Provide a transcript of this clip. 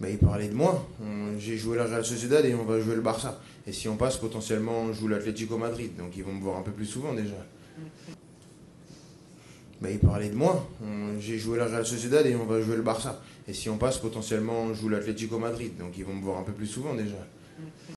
Bah, il parlait de moi. J'ai joué la Real Sociedad et on va jouer le Barça. Et si on passe, potentiellement, on joue l'Atlético Madrid. Donc ils vont me voir un peu plus souvent déjà. Bah, il parlait de moi. J'ai joué la Real Sociedad et on va jouer le Barça. Et si on passe, potentiellement, on joue l'Atlético Madrid. Donc ils vont me voir un peu plus souvent déjà.